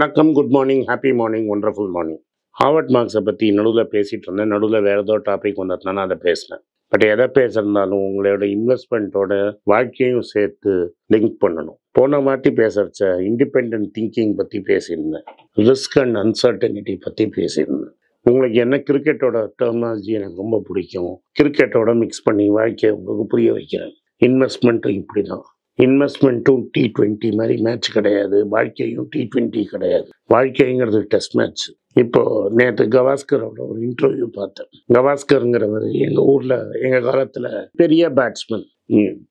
வணக்கம் good morning happy morning wonderful morning Howard மார்க்ஸை பற்றி நடுவில் பேசிகிட்டு இருந்தேன். நடுவில் வேறு ஏதோ டாபிக் வந்ததுனால அதை பேசினேன். பட் எதை பேசுறதுனாலும் உங்களோட இன்வெஸ்ட்மெண்ட்டோட வாழ்க்கையும் சேர்த்து லிங்க் பண்ணணும். போன வாட்டி பேசுறச்ச இண்டிபெண்ட் திங்கிங் பற்றி பேசியிருந்தேன். ரிஸ்க் அண்ட் அன்சர்டனிட்டி பற்றி பேசியிருந்தேன். உங்களுக்கு என்ன கிரிக்கெட்டோட டெர்மாலஜி எனக்கு ரொம்ப பிடிக்கும். கிரிக்கெட்டோட மிக்ஸ் பண்ணி வாழ்க்கையை உங்களுக்கு புரிய வைக்கிறேன். இன்வெஸ்ட்மெண்ட்டும் இப்படி தான் இன்வெஸ்ட்மெண்ட்டும் டி ட்வெண்ட்டி மாதிரி மேட்ச் கிடையாது. வாழ்க்கையும் டி ட்வெண்ட்டி கிடையாது. வாழ்க்கைங்கிறது டெஸ்ட் மேட்ச் இப்போ நேற்று கவாஸ்கரோட ஒரு இன்டர்வியூ பார்த்தேன். கவாஸ்கருங்கிறவர் எங்கள் ஊரில் எங்கள் காலத்தில் பெரிய பேட்ஸ்மேன்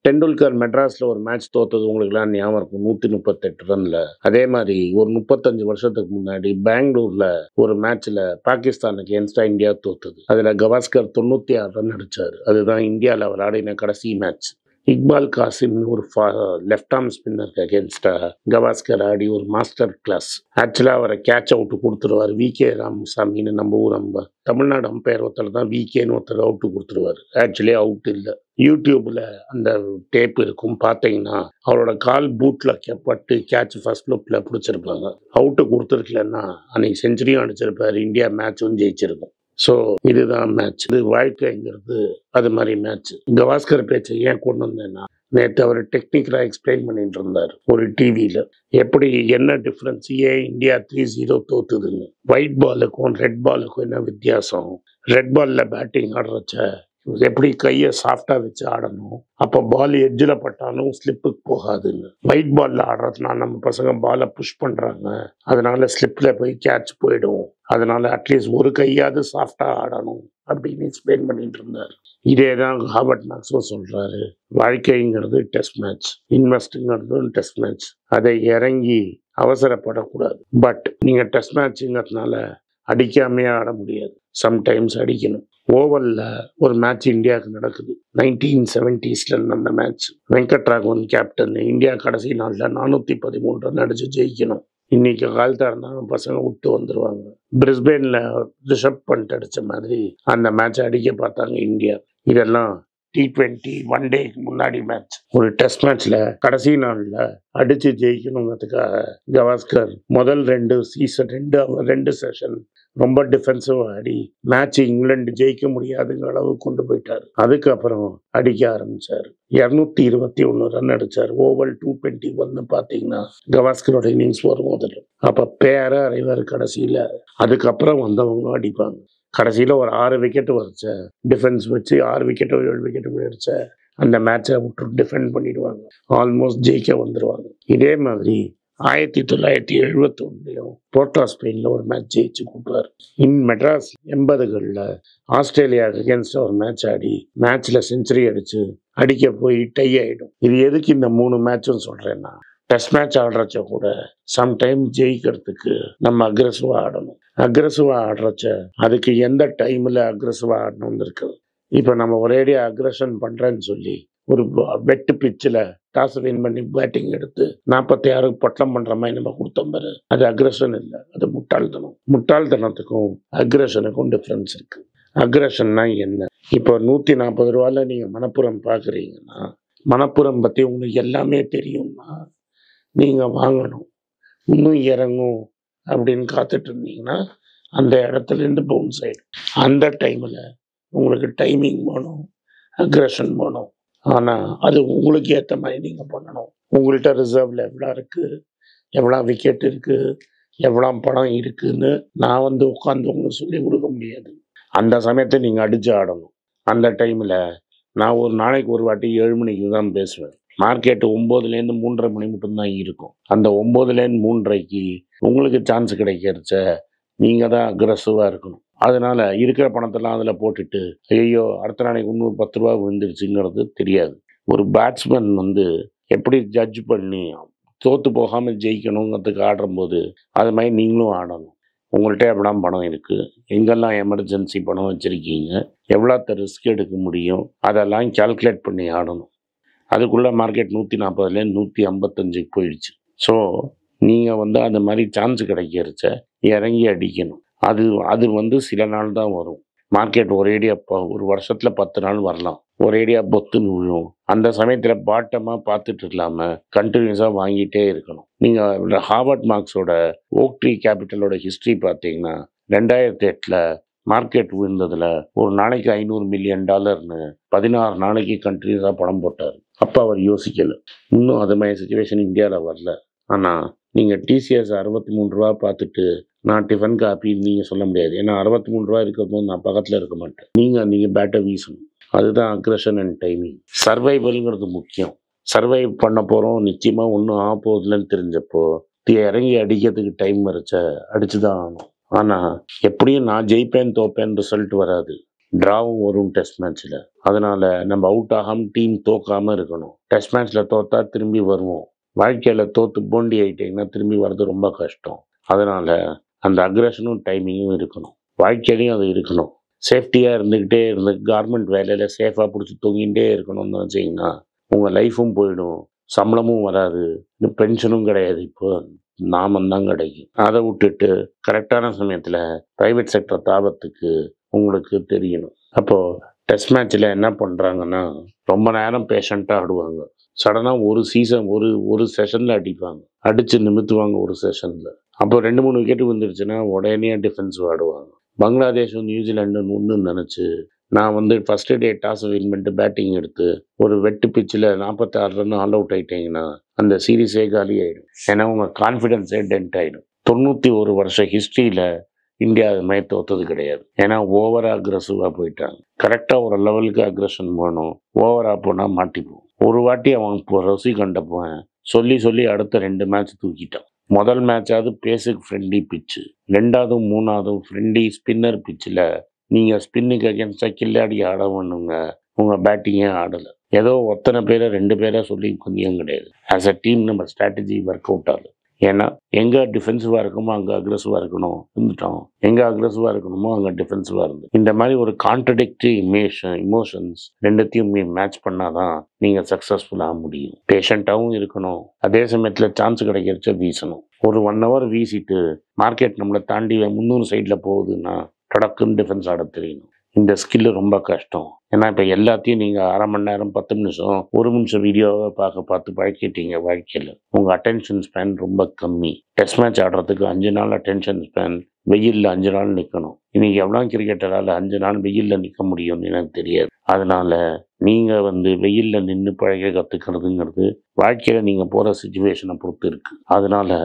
டெண்டுல்கர் மெட்ராஸில் ஒரு மேட்ச் தோத்தது உங்களுக்குலாம் ஞாபகம் இருக்கும். நூற்றி முப்பத்தெட்டு ரனில். அதே மாதிரி ஒரு முப்பத்தஞ்சு வருஷத்துக்கு முன்னாடி பெங்களூரில் ஒரு மேட்ச்சில் பாகிஸ்தானுக்கு என்ஸ்டா இந்தியா தோத்தது. அதில் கவாஸ்கர் தொண்ணூற்றி ஆறு ரன் அடித்தார் அதுதான் இந்தியாவில் அவர் ஆடின கடைசி மேட்ச் இக்பால் காசிம் ஒரு லெஃப்ட் ஆர்ம் ஸ்பின்னருக்கு அகேன்ஸ்டாக கவாஸ்கர் ஆடி ஒரு மாஸ்டர் கிளாஸ் ஆக்சுவலாக அவரை கேட்ச் அவுட்டு கொடுத்துருவார். வி கே ராமசாமின்னு நம்ம ஊர் நம்ம தமிழ்நாடு அம்பையர் ஒருத்தர் தான் வி கேன்னு ஒருத்தர் அவுட்டு கொடுத்துருவார். ஆக்சுவலி அவுட் இல்லை. யூடியூப்பில் அந்த டேப் இருக்கும். பார்த்தீங்கன்னா அவரோட கால் பூட்டில் பட்டு கேட்ச் ஃபர்ஸ்ட் லுப்ல பிடிச்சிருப்பாங்க. அவுட்டு கொடுத்துருக்கலன்னா அன்னைக்கு செஞ்சுரியும் அடிச்சிருப்பாரு. இந்தியா மேட்சும் ஜெயிச்சிருக்கும். ஸோ இதுதான் மேட்ச் இது வாழ்க்கைங்கிறது அது மாதிரி மேட்ச் கவாஸ்கர் பேச்சை ஏன் கொண்டு வந்தேன்னா நேற்று அவர் டெக்னிக்கலாக எக்ஸ்பிளைன் பண்ணிட்டு இருந்தார் ஒரு டிவியில் எப்படி என்ன டிஃப்ரென்ஸ் ஏன் இந்தியா த்ரீ ஜீரோ தோத்துதுன்னு. ஒயிட் பாலுக்கும் ரெட் பாலுக்கும் என்ன வித்தியாசம்? ரெட் பாலில் பேட்டிங் ஆடுறச்ச எப்படி கையை சாஃப்டாக வச்சு ஆடணும்? அப்போ பால் எட்ஜில் பட்டாலும் ஸ்லிப்புக்கு போகாதுன்னு வைட் பாலில் ஆடுறதுனால நம்ம பசங்க பாலை புஷ் பண்ணுறாங்க அதனால ஸ்லிப்பில் போய் கேட்ச் போயிடும். அதனால அட்லீஸ்ட் ஒரு கையாவது சாஃப்டாக ஆடணும் அப்படின்னு எக்ஸ்பிளைன் பண்ணிட்டு இருந்தார். இதே தான் ஹாபர்ட் மேக்ஸும் சொல்கிறாரு வாழ்க்கைங்கிறது டெஸ்ட் மேட்ச் இன்வெஸ்ட்டுங்கிறது டெஸ்ட் மேட்ச் அதை இறங்கி அவசரப்படக்கூடாது. பட் நீங்கள் டெஸ்ட் மேட்ச்சுங்கிறதுனால அடிக்காமையே ஆட முடியாது. சம்டைம்ஸ் அடிக்கணும். ஓவலில் ஒரு மேட்ச் இந்தியாவுக்கு நடக்குது. நைன்டீன் செவன்டீஸில் நடந்த மேட்ச் வெங்கட்ராகவன் கேப்டன் இந்தியா கடைசி நாளில் நானூற்றி பதிமூணு ரன் அடித்து ஜெயிக்கணும். இன்னைக்கு காலத்தாக இருந்தாலும் பசங்க விட்டு வந்துடுவாங்க பிரிஸ்பெயினில் ரிஷப் பண்ட் அடித்த மாதிரி அந்த மேட்ச் அடிக்க பார்த்தாங்க இந்தியா. இதெல்லாம் டி ட்வெண்ட்டி ஒன் டேக்கு முன்னாடி மேட்ச் ஒரு டெஸ்ட் மேட்ச்ல கடைசி நாளில் அடிச்சு ஜெயிக்கணுங்கிறதுக்காக கவாஸ்கர் முதல் ரெண்டு சீசன் ரெண்டு ரெண்டு செஷன் ரொம்ப டிஃபென்சிவ் ஆடி மேட்ச் இங்கிலாந்து ஜெயிக்க முடியாதுங்கிற அளவுக்கு கொண்டு போயிட்டார். அதுக்கப்புறம் அடிக்க ஆரம்பிச்சார். இரநூத்தி இருபத்தி ஒன்று ரன் அடிச்சார். ஓவல் டூ டுவெண்ட்டி ஒன்னு பார்த்தீங்கன்னா கவாஸ்கரோட இன்னிங்ஸ் வரும் முதல்ல. அப்போ பேர அறைவர் கடைசியில். அதுக்கப்புறம் வந்தவங்களும் அடிப்பாங்க. கடைசியில் ஒரு ஆறு விக்கெட்டு வரைச்ச டிஃபென்ஸ் வச்சு ஆறு விக்கெட்டோ ஏழு விக்கெட்டு போயிடுச்ச அந்த மேட்சை விட்டு டிஃபெண்ட் பண்ணிடுவாங்க. ஆல்மோஸ்ட் ஜெயிக்க வந்துடுவாங்க இதே மாதிரி ஆயிரத்தி தொள்ளாயிரத்தி எழுபத்தி ஒன்றுலையும் போர்ட்டா ஸ்பெயினில் ஒரு மேட்ச் ஜெயிச்சு கூப்பிட்டார் இன் மெட்ராஸ் எண்பதுகளில் ஆஸ்திரேலியா அகேன்ஸ்டாக ஒரு மேட்ச் ஆடி மேட்ச்சில் செஞ்சுரி அடித்து அடிக்க போய் டை ஆகிடும் இது எதுக்கு இந்த மூணு மேட்சும் சொல்கிறேன்னா டெஸ்ட் மேட்ச் ஆடுறச்ச கூட சம்டைம் ஜெயிக்கிறதுக்கு நம்ம அக்ரெசிவாக ஆடணும். அக்ரெசிவாக ஆடுறச்ச அதுக்கு எந்த டைமில் அக்ரெசிவாக ஆடணும்னு இருக்குது? இப்போ நம்ம ஒரேடியாக அக்ரஷன் பண்ணுறேன்னு சொல்லி ஒரு வெட்டு பிச்சில் டாஸ் வின் பண்ணி பேட்டிங் எடுத்து நாற்பத்தி ஆறு பொட்டம் பண்ணுற மாதிரி நம்ம கொடுத்தோம் பாரு. அது அக்ரஷன் இல்லை. அது முட்டாள்தனம். முட்டாள்தனத்துக்கும் அக்ரஷனுக்கும் டிஃப்ரென்ஸ் இருக்குது அக்ரஷன்னா என்ன? இப்போ நூற்றி நாற்பது ரூபாயில் நீங்கள் மணப்புறம் பார்க்குறீங்கன்னா மணப்புறம் பற்றி உங்களுக்கு எல்லாமே தெரியும்னா நீங்கள் வாங்கணும். இன்னும் இறங்கும் அப்படின்னு காத்துட்டு இருந்தீங்கன்னா அந்த இடத்துலேருந்து பவுன்ஸ் ஆகிடும் அந்த டைமில் உங்களுக்கு டைமிங் போகணும் அக்ரஷன் போகணும் ஆனால் அது உங்களுக்கு ஏற்ற மாதிரி நீங்கள் பண்ணணும். உங்கள்கிட்ட ரிசர்வில் எவ்வளோ இருக்குது எவ்வளோ விக்கெட் இருக்குது எவ்வளோ பணம் இருக்குதுன்னு நான் வந்து உட்காந்து உங்களுக்கு சொல்லி கொடுக்க முடியாது. அந்த சமயத்தை நீங்கள் அடித்து ஆடணும். அந்த டைமில் நான் ஒரு நாளைக்கு ஒரு வாட்டி ஏழு மணிக்கு தான் பேசுவேன். மார்க்கெட்டு ஒம்போதுலேருந்து மூன்றரை மணி மட்டும்தான் இருக்கும். அந்த ஒம்போதுலேருந்து மூன்றரைக்கு உங்களுக்கு சான்ஸ் கிடைக்கிறச்ச நீங்கள் தான் அக்ரஸிவாக இருக்கணும். அதனால் இருக்கிற பணத்தெல்லாம் அதில் போட்டுட்டு ஐயோ அடுத்த நாளைக்கு இன்னொரு பத்து ரூபா விழுந்துருச்சுங்கிறது தெரியாது. ஒரு பேட்ஸ்மேன் வந்து எப்படி ஜட்ஜ் பண்ணி தோற்று போகாமல் ஜெயிக்கணுங்கிறதுக்கு ஆடும்போது அது மாதிரி நீங்களும் ஆடணும். உங்கள்கிட்ட எப்படாம் பணம் இருக்குது எங்கெல்லாம் எமர்ஜென்சி பணம் வச்சுருக்கீங்க? எவ்வளோத்த ரிஸ்க் எடுக்க முடியும்? அதெல்லாம் கால்குலேட் பண்ணி ஆடணும். அதுக்குள்ளே மார்க்கெட் நூற்றி நாற்பதுலேருந்து நூற்றி ஐம்பத்தஞ்சுக்கு போயிடுச்சு. ஸோ நீங்கள் வந்து அந்த மாதிரி சான்ஸ் கிடைக்கிறச்ச இறங்கி அடிக்கணும். அது அது வந்து சில நாள் தான் வரும். மார்க்கெட் ஒரேடியாக இப்போ ஒரு வருஷத்தில் பத்து நாள் வரலாம். ஒரேடியா பொத்துன்னு விழும் அந்த சமயத்தில் பாட்டமாக பார்த்துட்டு இல்லாமல் கண்டினியூஸாக வாங்கிட்டே இருக்கணும். நீங்கள் ஹார்வர்ட் மார்க்ஸோட ஓக்ட்ரி கேபிட்டலோட ஹிஸ்ட்ரி பார்த்தீங்கன்னா ரெண்டாயிரத்தி எட்டில் மார்க்கெட் விழுந்ததில் ஒரு நாளைக்கு ஐநூறு மில்லியன் டாலர்னு பதினாறு நாளைக்கு கண்டினியூஸாக பணம் போட்டார். அப்போ அவர் யோசிக்கலை. இன்னும் அது மாதிரி சுச்சுவேஷன் இந்தியாவில் வரல. ஆனால் நீங்கள் டிசிஎஸ் அறுபத்தி மூணு ரூபா பார்த்துட்டு நான் டிஃபன் காப்பின்னு நீங்கள் சொல்ல முடியாது. ஏன்னா அறுபத்தி மூணு ரூபா இருக்கும்போது நான் பக்கத்தில் இருக்க மாட்டேன். நீங்கள் நீங்கள் பேட்டை வீசணும். அதுதான் அக்ரஷன் அண்ட் டைமிங் சர்வைவல்ங்கிறது முக்கியம். சர்வைவ் பண்ண போகிறோம் நிச்சயமாக ஒன்றும் ஆக போகுதுலன்னு தெரிஞ்சப்போ இறங்கி அடிக்கிறதுக்கு டைம் வரைச்ச அடிச்சுதான் ஆகணும். ஆனால் எப்படியும் நான் ஜெயிப்பேன் தோப்பேன் ரிசல்ட் வராது. டிராவும் வரும் டெஸ்ட் மேட்ச்சில் அதனால் நம்ம அவுட் ஆகாமல் டீம் தோக்காமல் இருக்கணும். டெஸ்ட் மேட்ச்சில் தோத்தா திரும்பி வருவோம். வாழ்க்கையில் தோற்று போண்டி ஆயிட்டீங்கன்னா திரும்பி வர்றது ரொம்ப கஷ்டம். அதனால் அந்த அக்ரஷனும் டைமிங்கும் இருக்கணும். வாழ்க்கையிலையும் அது இருக்கணும். சேஃப்டியாக இருந்துக்கிட்டே இருந்து கார்மெண்ட் வேலையில் சேஃபாக பிடிச்சி தூங்கிகிட்டே இருக்கணும்னு நினச்சிங்கன்னா உங்கள் லைஃபும் போயிடும். சம்பளமும் வராது. இன்னும் பென்ஷனும் கிடையாது. இப்போ நாமந்தான் கிடைக்கும். அதை விட்டுட்டு கரெக்டான சமயத்தில் ப்ரைவேட் செக்டர் தாபத்துக்கு உங்களுக்கு தெரியணும். அப்போது டெஸ்ட் மேட்ச்சில் என்ன பண்ணுறாங்கன்னா ரொம்ப நேரம் பேஷண்ட்டாக ஆடுவாங்க. சடனாக ஒரு சீசன் ஒரு ஒரு செஷனில் அடிப்பாங்க. அடித்து நிமித்துவாங்க ஒரு செஷனில் அப்போ ரெண்டு மூணு விக்கெட் வந்துருச்சுன்னா உடனே டிஃபென்ஸ் ஆடுவாங்க. பங்களாதேஷும் நியூசிலாண்டும் ஒன்று நினச்சி நான் வந்து ஃபஸ்ட்டு டே டாஸ் வின் பண்ணிட்டு பேட்டிங் எடுத்து ஒரு வெட்டு பிச்சில் நாற்பத்தாறு ரன் ஆல் அவுட் ஆகிட்டீங்கன்னா அந்த சீரீஸே காலி ஆகிடும் ஏன்னா உங்கள் கான்ஃபிடென்ஸே டென்ட் ஆகிடும் தொண்ணூற்றி ஒரு வருஷ ஹிஸ்ட்ரியில் இந்தியா அது மாதிரி தோத்தது கிடையாது. ஏன்னா ஓவராக அக்ரஸிவாக போயிட்டாங்க. கரெக்டாக ஒரு லெவலுக்கு அக்ரஷன் போகணும் ஓவராக போனால் மாட்டிப்போம். ஒரு வாட்டி அவன் ரசி கண்டப்போன். சொல்லி சொல்லி அடுத்த ரெண்டு மேட்ச் தூக்கிட்டான். முதல் மேட்சாவது பேஸுக்கு ஃப்ரெண்ட்லி பிச்சு ரெண்டாவதும் மூணாவதும் ஃப்ரெண்ட்லி ஸ்பின்னர் பிச்சில் நீங்கள் ஸ்பின்னுக்கு அகேன்ஸ்டாக கில்லாடி ஆட பண்ணுங்க. உங்கள் பேட்டிங்கே ஆடலை. ஏதோ ஒத்தனை பேரை ரெண்டு பேரை சொல்லி கொஞ்சம் கிடையாது. ஆஸ் அ டீம் நம்ம ஸ்ட்ராட்டஜி ஒர்க் அவுட் ஆகுது. ஏன்னா எங்கே டிஃபென்சிவாக இருக்குமோ அங்கே அக்ரெசிவாக இருக்கணும். இருந்துட்டோம். எங்கே அக்ரெசிவாக இருக்கணுமோ அங்கே டிஃபென்சிவாக இருந்து. இந்த மாதிரி ஒரு கான்ட்ரடிக்டரி இமேஷன் இமோஷன்ஸ் ரெண்டுத்தையும் மேட்ச் பண்ணால் தான் நீங்கள் சக்ஸஸ்ஃபுல்லாக முடியும். பேஷண்ட்டாகவும் இருக்கணும். அதே சமயத்தில் சான்ஸ் கிடைக்கிறச்ச வீசணும். ஒரு ஒன் ஹவர் வீசிட்டு மார்க்கெட் நம்மளை தாண்டி முந்நூறு சைடில் போகுதுன்னா டடக்குன்னு டிஃபென்ஸ் ஆட தெரியணும். இந்த ஸ்கில்லு ரொம்ப கஷ்டம். ஏன்னா இப்போ எல்லாத்தையும் நீங்கள் அரை மணி நேரம் பத்து நிமிஷம் ஒரு நிமிஷம் வீடியோவை பார்க்க பார்த்து பழக்கிட்டீங்க வாழ்க்கையில். உங்கள் அட்டென்ஷன் ஸ்பேன் ரொம்ப கம்மி. டெஸ்ட் மேட்ச் ஆடுறதுக்கு அஞ்சு நாள் அட்டென்ஷன் ஸ்பேன் வெயிலில் அஞ்சு நாள் நிற்கணும் இன்னைக்கு எவ்வளோ கிரிக்கெட்டரால் அஞ்சு நாள் வெயிலில் நிற்க முடியும்னு எனக்கு தெரியாது. அதனால் நீங்கள் வந்து வெயிலில் நின்று பழக கற்றுக்கிறதுங்கிறது வாழ்க்கையில் நீங்கள் போகிற சுச்சுவேஷனை பொறுத்து இருக்குது அதனால்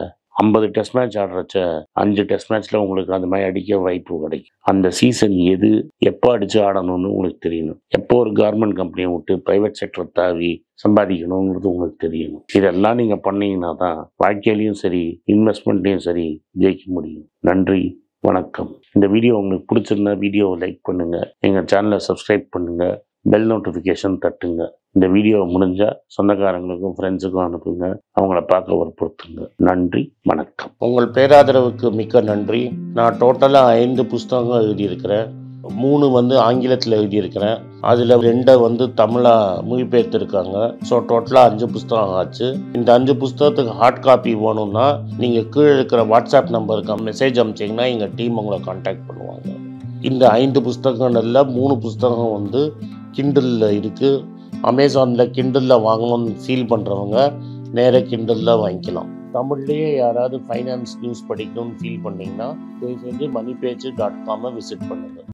ஐம்பது டெஸ்ட் மேட்ச் ஆடுறச்ச அஞ்சு டெஸ்ட் மேட்ச்ல உங்களுக்கு அந்த மாதிரி அடிக்க வாய்ப்பு கிடைக்கும். அந்த சீசன் எது எப்போ அடிச்சு ஆடணும்னு உங்களுக்கு தெரியணும். எப்போ ஒரு கவர்மெண்ட் கம்பெனியை விட்டு பிரைவேட் செக்டர் தாவி சம்பாதிக்கணுங்கிறது உங்களுக்கு தெரியணும். இதெல்லாம் நீங்க பண்ணீங்கன்னா தான் வாழ்க்கையிலையும் சரி இன்வெஸ்ட்மெண்ட்லையும் சரி ஜெயிக்க முடியும். நன்றி வணக்கம். இந்த வீடியோ உங்களுக்கு பிடிச்சிருந்தா வீடியோவை லைக் பண்ணுங்க. எங்கள் சேனலை சப்ஸ்கிரைப் பண்ணுங்க. பெல் நோட்டிஃபிகேஷன் தட்டுங்க. இந்த வீடியோ முடிஞ்சா சொந்தக்காரங்களுக்கும் ஃப்ரெண்ட்ஸுக்கும் அனுப்புங்க. அவங்கள பார்க்க வற்புறுத்துங்க. நன்றி வணக்கம். உங்கள் பேராதரவுக்கு மிக்க நன்றி. நான் டோட்டலாக ஐந்து புஸ்தகங்கள் எழுதியிருக்கிறேன். மூணு வந்து ஆங்கிலத்தில் எழுதியிருக்கிறேன். அதில் ரெண்டை வந்து தமிழாக மொழிபெயர்த்திருக்காங்க. ஸோ டோட்டலாக அஞ்சு புஸ்தகம் ஆச்சு. இந்த அஞ்சு புஸ்தகத்துக்கு ஹார்ட் காப்பி வேணும்னா நீங்கள் கீழே இருக்கிற வாட்ஸ்அப் நம்பருக்கு மெசேஜ் அனுப்பிச்சிங்கன்னா எங்கள் டீம் உங்களை காண்டாக்ட் பண்ணுவாங்க. இந்த ஐந்து புஸ்தகங்கள்ல மூணு புஸ்தகம் வந்து கிண்டலில் இருக்குது அமேசானில் கிண்டலில் வாங்கணும்னு ஃபீல் பண்ணுறவங்க நேராக கிண்டலில் வாங்கிக்கலாம். தமிழ்லேயே யாராவது ஃபைனான்ஸ் நியூஸ் படிக்கணும்னு ஃபீல் பண்ணிங்கன்னா தயவு செஞ்சு மணி பேஜ் டாட் காமை விசிட் பண்ணுங்கள்